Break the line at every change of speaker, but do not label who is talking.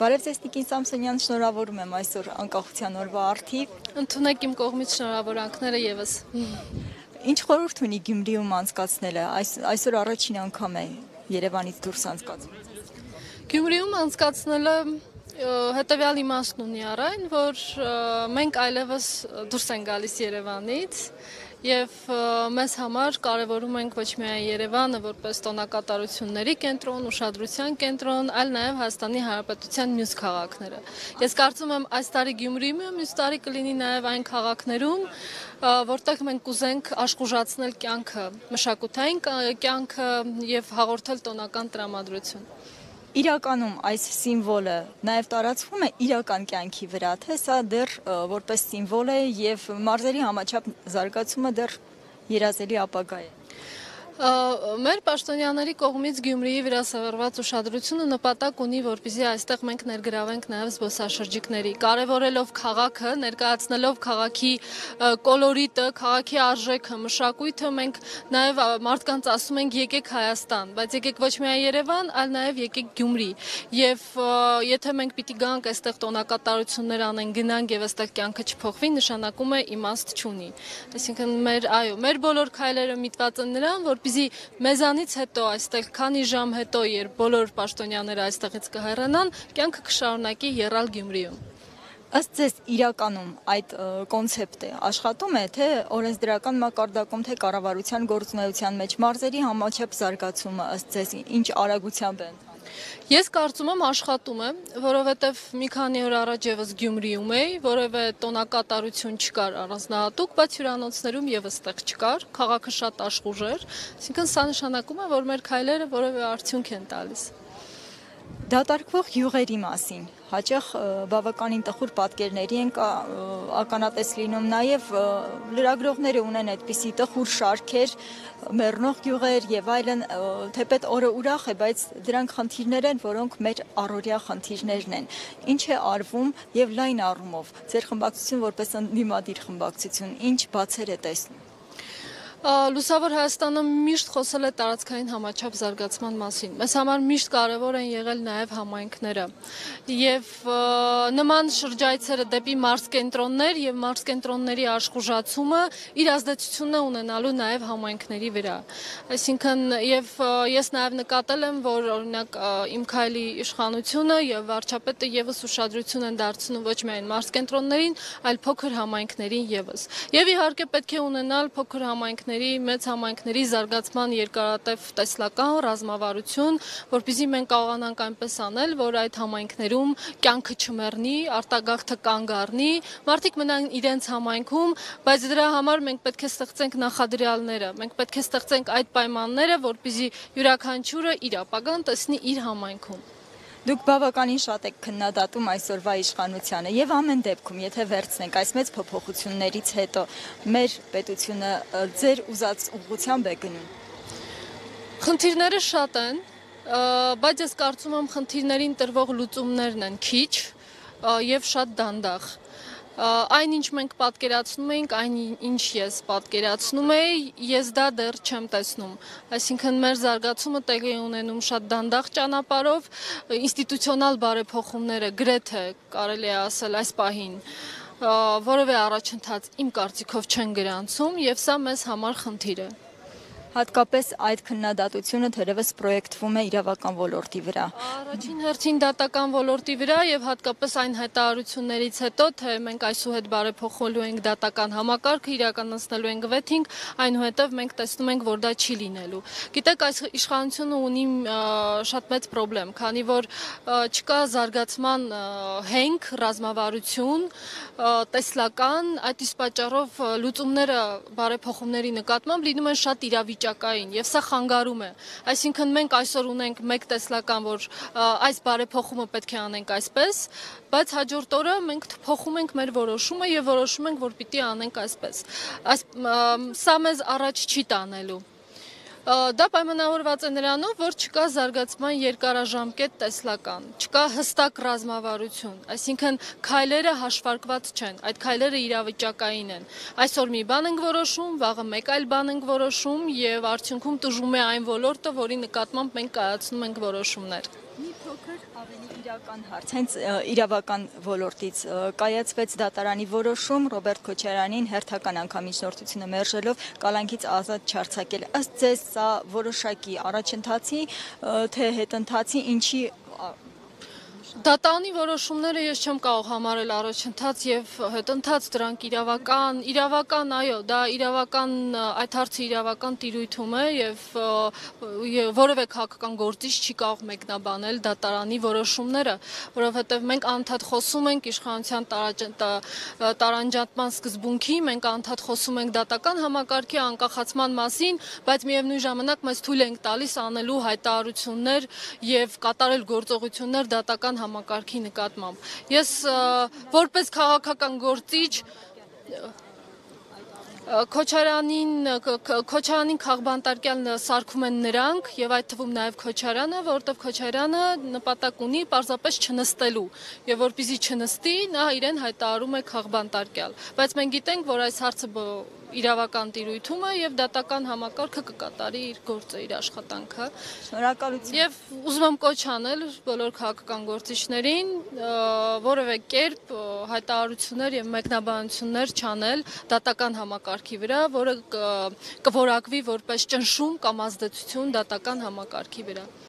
Բարև ձեզ Տիկին Սամսոնյան, շնորհավորում եմ այսօր անկախության օրվա արդիվ։
Ընդունեք իմ կողմից շնորհավորանքները եւս։
Ինչ խորհուրդ ունի Գյումրիում անցկացնելը։ Այս այսօր առաջին անգամ է Երևանից դուրս անցկացվում։
Գյումրիում անցկացնելը հետեւյալ իմաստն ունի առայն, որ մենք այլևս դուրս են գալիս Երևանից եւ մեզ համար կարեւորում ենք ոչ միայն Երևանը որպես տոնակատարությունների կենտրոն, ուշադրության կենտրոն, այլ նաեւ Հայաստանի Հանրապետության մյուս քաղաքները։ Ես կարծում եմ այս տարի Գյումրիում է, մյուս տարի կլինի նաեւ այն քաղաքներում, որտեղ մենք կուզենք աշխուժացնել կյանքը, մշակութային կյանքը եւ հաղորդել տոնական տրամադրություն
իրականում այս սիմվոլը նաև տարածվում է իրական կյանքի վրա, թե սա դեռ որպես սիմվոլ է եւ մարզերի համաչափ զարգացումը դեռ երազելի ապագա է։
Մեր պաշտոնյաների կողմից Գյումրիի վրասավառված ուշադրությունը նպատակ ունի, որպեսզի այստեղ մենք ներգրավենք նաև զբոսաշրջիկների, կարևորելով քաղաքը, ներկայացնելով քաղաքի կոլորիտը, քաղաքի արժեքը, մշակույթը, մենք նաև մարդկանց ասում ենք եկեք Հայաստան, բայց եկեք ոչ միայն Երևան, այլ նաև եկեք Գյումրի։ Եվ եթե մենք պիտի գանք այստեղ տոնակատարություններ անենք, գնանք եւ այստեղ կյանքը չփոխվի, նշանակում է իմաստ չունի։ Այսինքն մեր, այո, մեր բոլոր քայլերը միտված են նրան, որպեսզի որպեսզի մեզանից հետո այստեղ քանի ժամ հետո երբ բոլոր պաշտոնյաները այստեղից կհեռանան, կյանքը կշարունակի եռալ Գյումրիում։
Ըստ ձեզ իրականում այդ կոնցեպտը աշխատում է թե օրենսդրական մակարդակում թե կառավարության գործունեության մեջ մարզերի համաչափ զարգացումը ըստ ձեզ ինչ արագությամբ է
Ես կարծում եմ աշխատում եմ, որովհետև մի քանի օր առաջ եւս Գյումրիում էի, որևէ տոնակատարություն չկար առանձնահատուկ, բայց հյուրանոցներում եւս տեղ չկար, քաղաքը շատ աշխուժ էր, այսինքն սա նշանակում է, որ մեր քայլերը որևէ արդյունք են տալիս։
Դատարկվող յուղերի մասին հաճախ բավականին տխուր պատկերների են ականատես լինում նաև լրագրողները ունեն այդպիսի տխուր շարքեր մեռնող գյուղեր եւ այլն թեպետ օրը ուրախ է բայց դրանք խնդիրներ են որոնք մեր առօրյա խնդիրներն են ինչ է արվում եւ լայն առումով ձեր խմբակցություն որպես ընդդիմադիր խմբակցություն ինչ բացեր է տեսնում
Լուսավոր Հայաստանը միշտ խոսել է տարածքային համաչափ զարգացման մասին։ Մեզ համար միշտ կարևոր են եղել նաև համայնքները։ Եվ նման շրջայցերը դեպի մարզ կենտրոններ եւ մարզ կենտրոնների աշխուժացումը իր ազդեցությունն է ունենալու նաև համայնքների վրա։ Այսինքն եւ ես նաև նկատել եմ, որ օրինակ իմ քայլի իշխանությունը եւ վարչապետը եւս ուշադրություն են դարձնում ոչ միայն մարզ կենտրոններին, այլ փոքր համայնքներին եւս։ Եվ իհարկե պետք է ունենալ փոքր համայնքներ համայնքների, մեծ համայնքների զարգացման երկարատև տեսլական ռազմավարություն, որպեսզի մենք կարողանանք այնպես անել, որ այդ համայնքներում կյանքը չմեռնի, արտագաղթը կանգ առնի, մարդիկ մնան իրենց համայնքում, բայց դրա համար մենք պետք է ստեղծենք նախադրյալները, մենք պետք է ստեղծենք այդ պայմանները, որպեսզի յուրաքանչյուրը իր ապագան տեսնի իր համայնքում։
Դուք բավականին շատ եք քննադատում այսօրվա իշխանությանը եւ ամեն դեպքում, եթե վերցնենք այս մեծ փոփոխություններից հետո, մեր պետությունը ձեր ուզած ուղղությամբ է գնում։
Խնդիրները շատ են, բայց ես կարծում եմ խնդիրներին տրվող լուծումներն են քիչ եւ շատ դանդաղ այն ինչ մենք պատկերացնում էինք, այն ինչ ես պատկերացնում էի, ես դա դեռ չեմ տեսնում։ Այսինքն մեր զարգացումը տեղի ունենում շատ դանդաղ ճանապարհով, ինստիտուցիոնալ բարեփոխումները գրեթե կարելի է ասել այս պահին որևէ առաջընթաց իմ կարծիքով չեն գրանցում եւ սա մեզ համար խնդիր է
հատկապես այդ քննադատությունը թերևս պրոյեկտվում է իրավական ոլորտի վրա։
Առաջին հերթին դատական ոլորտի վրա եւ հատկապես այն հայտարարություններից հետո, թե մենք այսուհետ բարեփոխելու ենք դատական համակարգը, իրականացնելու ենք վեթինգ, այնուհետև մենք տեսնում ենք, որ դա չի լինելու։ Գիտեք, այս իշխանությունը ունի շատ մեծ խնդրեմ, քանի որ չկա զարգացման հենք, ռազմավարություն, տեսլական, այդ իսկ պատճառով լուծումները բարեփոխումների նկատմամբ լինում են շատ իրավիճ վիճակային եւ սա խանգարում է։ Այսինքն մենք այսօր ունենք մեկ տեսլական, որ այս բարեփոխումը պետք է անենք այսպես, բայց հաջորդ օրը մենք փոխում ենք մեր որոշումը եւ որոշում ենք, որ պիտի անենք այսպես։ Այս սա մեզ առաջ չի տանելու։ Դա պայմանավորված է նրանով, որ չկա զարգացման երկարաժամկետ տեսլական, չկա հստակ ռազմավարություն, այսինքն քայլերը հաշվարկված չեն, այդ քայլերը իրավիճակային են։ Այսօր մի բան ենք որոշում, վաղը մեկ այլ բան ենք որոշում եւ արդյունքում տժում է այն ոլորտը, որի նկատմամբ մենք կայացնում ենք որոշումներ։
Մի Փոքր ավելի իրական հարց, հենց իրավական ոլորտից կայացվեց դատարանի որոշում Ռոբերտ Քոչարյանին հերթական անգամ միջնորդությունը մերժելով կալանքից ազատ չարձակել։ Ըստ ձեզ սա որոշակի առաջընթացի թե հետընթացի ինչի
Դատանի որոշումները ես չեմ կարող համարել առաջընթաց եւ հետընթաց դրանք իրավական, իրավական, այո, դա իրավական այդ հարցը իրավական տիրույթում է եւ որևէ քաղաքական գործիչ չի կարող մեկնաբանել դատարանի որոշումները, որովհետեւ մենք անդադ խոսում ենք իշխանության տարանջատման սկզբունքի, մենք անդադ խոսում ենք դատական համակարգի անկախացման մասին, բայց միևնույն ժամանակ մեզ թույլ ենք տալիս անելու հայտարարություններ եւ կատարել գործողություններ դատական համակարգի նկատմամբ։ Ես որպես քաղաքական գործիչ ը, Քոչարյանին Ք- Ք- Քոչարյանին քաղբանտարկյալ սարքում են նրանք եւ այդ թվում նաեւ Քոչարյանը, որովհետեւ Քոչարյանը նպատակ ունի պարզապես չնստելու եւ որpիզի չնստի, նա իրեն հայտարարում է քաղբանտարկյալ։ Բայց մենք գիտենք, որ այս հարցը իրավական տիրույթում է եւ դատական համակարգը կկատարի իր գործը, իր աշխատանքը։
շնորհակալություն։
Եվ ուզում եմ կոչ անել բոլոր քաղաքական գործիչներին որևէ կերպ հայտարարություններ եւ մեկնաբանություններ չանել դատական համակարգի վրա, որը կորակվի որպես ճնշում կամ ազդեցություն դատական համակարգի վրա։